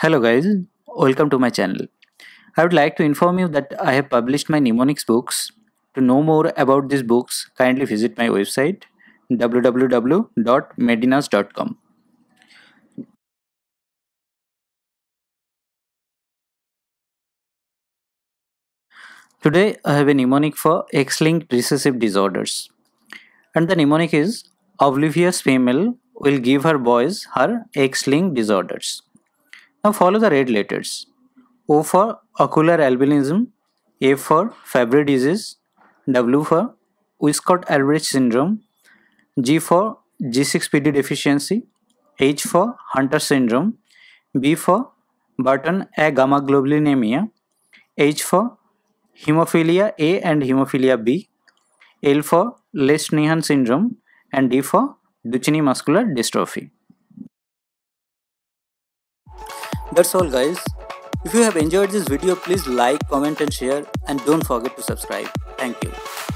Hello guys, welcome to my channel. I would like to inform you that I have published my mnemonics books. To know more about these books, kindly visit my website www.medinaz.com. Today I have a mnemonic for X-linked recessive disorders. And the mnemonic is oblivious female will give her boys her X-linked disorders. Now follow the red letters. O for ocular albinism, A for Fabry disease, W for Wiskott-Aldrich syndrome, G for G6PD deficiency, H for Hunter syndrome, B for Bruton A gamma globulinemia, H for hemophilia A and hemophilia B, L for Lesch-Nyhan syndrome, and D for Duchenne muscular dystrophy. That's all guys. If you have enjoyed this video, please like, comment and share and don't forget to subscribe. Thank you.